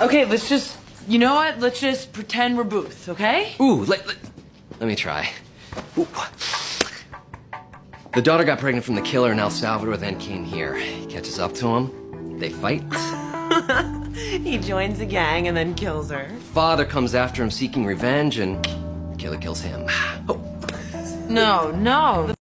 Okay, let's just. You know what? Let's just pretend we're Booth, okay? Ooh, let, let, let me try. Ooh. The daughter got pregnant from the killer in El Salvador, then came here. He catches up to him. They fight. He joins a gang and then kills her. Father comes after him seeking revenge, and the killer kills him. Oh, No, no.